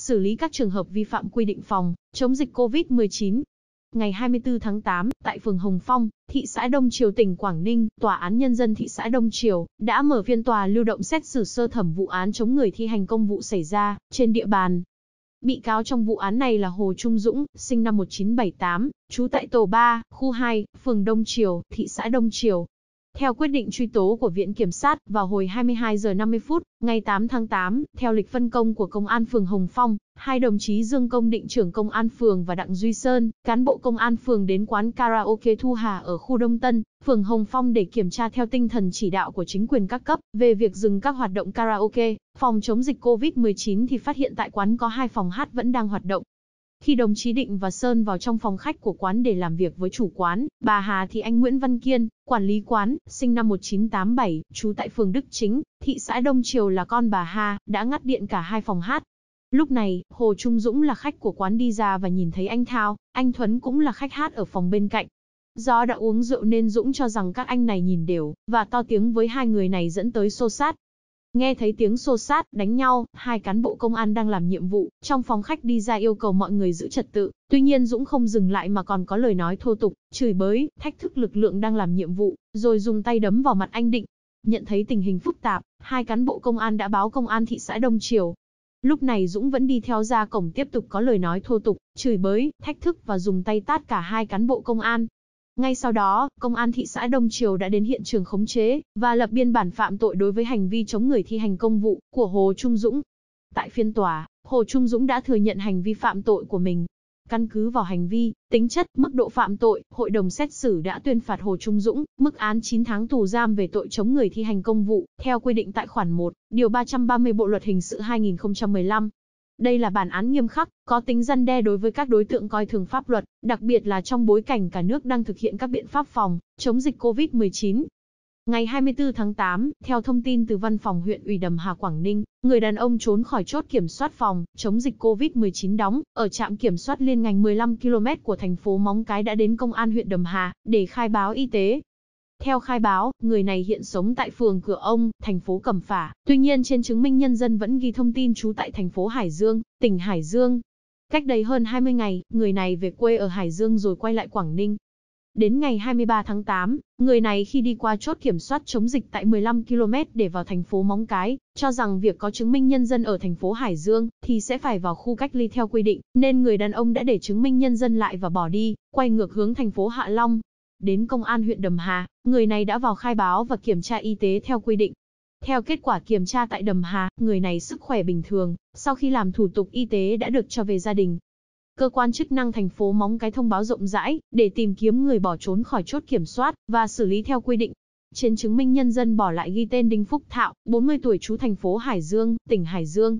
xử lý các trường hợp vi phạm quy định phòng chống dịch COVID-19. Ngày 24 tháng 8, tại phường Hồng Phong, thị xã Đông Triều tỉnh Quảng Ninh, Tòa án Nhân dân thị xã Đông Triều đã mở phiên tòa lưu động xét xử sơ thẩm vụ án chống người thi hành công vụ xảy ra trên địa bàn. Bị cáo trong vụ án này là Hồ Trung Dũng, sinh năm 1978, trú tại tổ 3, khu 2, phường Đông Triều, thị xã Đông Triều, theo quyết định truy tố của Viện Kiểm sát, vào hồi 22 giờ 50 phút, ngày 8 tháng 8, theo lịch phân công của Công an phường Hồng Phong, hai đồng chí Dương Công Định trưởng Công an phường và Đặng Duy Sơn, cán bộ Công an phường đến quán karaoke Thu Hà ở khu Đông Tân, phường Hồng Phong để kiểm tra theo tinh thần chỉ đạo của chính quyền các cấp về việc dừng các hoạt động karaoke, phòng chống dịch COVID-19 thì phát hiện tại quán có hai phòng hát vẫn đang hoạt động. Khi đồng chí Định và Sơn vào trong phòng khách của quán để làm việc với chủ quán, bà Hà thì anh Nguyễn Văn Kiên, quản lý quán, sinh năm 1987, trú tại phường Đức Chính, thị xã Đông Triều là con bà Hà, đã ngắt điện cả hai phòng hát. Lúc này, Hồ Trung Dũng là khách của quán đi ra và nhìn thấy anh Thao, anh Thuấn cũng là khách hát ở phòng bên cạnh. Do đã uống rượu nên Dũng cho rằng các anh này nhìn đều, và to tiếng với hai người này dẫn tới xô sát. Nghe thấy tiếng xô sát, đánh nhau, hai cán bộ công an đang làm nhiệm vụ, trong phòng khách đi ra yêu cầu mọi người giữ trật tự. Tuy nhiên Dũng không dừng lại mà còn có lời nói thô tục, chửi bới, thách thức lực lượng đang làm nhiệm vụ, rồi dùng tay đấm vào mặt anh Định. Nhận thấy tình hình phức tạp, hai cán bộ công an đã báo công an thị xã Đông Triều. Lúc này Dũng vẫn đi theo ra cổng tiếp tục có lời nói thô tục, chửi bới, thách thức và dùng tay tát cả hai cán bộ công an. Ngay sau đó, công an thị xã Đông Triều đã đến hiện trường khống chế và lập biên bản phạm tội đối với hành vi chống người thi hành công vụ của Hồ Trung Dũng. Tại phiên tòa, Hồ Trung Dũng đã thừa nhận hành vi phạm tội của mình. Căn cứ vào hành vi, tính chất, mức độ phạm tội, hội đồng xét xử đã tuyên phạt Hồ Trung Dũng mức án 9 tháng tù giam về tội chống người thi hành công vụ, theo quy định tại khoản 1, điều 330 Bộ luật hình sự 2015. Đây là bản án nghiêm khắc, có tính răn đe đối với các đối tượng coi thường pháp luật, đặc biệt là trong bối cảnh cả nước đang thực hiện các biện pháp phòng, chống dịch COVID-19. Ngày 24 tháng 8, theo thông tin từ văn phòng huyện ủy Đầm Hà Quảng Ninh, người đàn ông trốn khỏi chốt kiểm soát phòng, chống dịch COVID-19 đóng, ở trạm kiểm soát liên ngành 15 km của thành phố Móng Cái đã đến công an huyện Đầm Hà, để khai báo y tế. Theo khai báo, người này hiện sống tại phường Cửa Ông, thành phố Cẩm Phả. Tuy nhiên trên chứng minh nhân dân vẫn ghi thông tin trú tại thành phố Hải Dương, tỉnh Hải Dương. Cách đây hơn 20 ngày, người này về quê ở Hải Dương rồi quay lại Quảng Ninh. Đến ngày 23 tháng 8, người này khi đi qua chốt kiểm soát chống dịch tại 15 km để vào thành phố Móng Cái, cho rằng việc có chứng minh nhân dân ở thành phố Hải Dương thì sẽ phải vào khu cách ly theo quy định, nên người đàn ông đã để chứng minh nhân dân lại và bỏ đi, quay ngược hướng thành phố Hạ Long. Đến công an huyện Đầm Hà, người này đã vào khai báo và kiểm tra y tế theo quy định. Theo kết quả kiểm tra tại Đầm Hà, người này sức khỏe bình thường, sau khi làm thủ tục y tế đã được cho về gia đình. Cơ quan chức năng thành phố Móng Cái thông báo rộng rãi, để tìm kiếm người bỏ trốn khỏi chốt kiểm soát, và xử lý theo quy định. Trên chứng minh nhân dân bỏ lại ghi tên Đinh Phúc Thạo, 40 tuổi trú thành phố Hải Dương, tỉnh Hải Dương.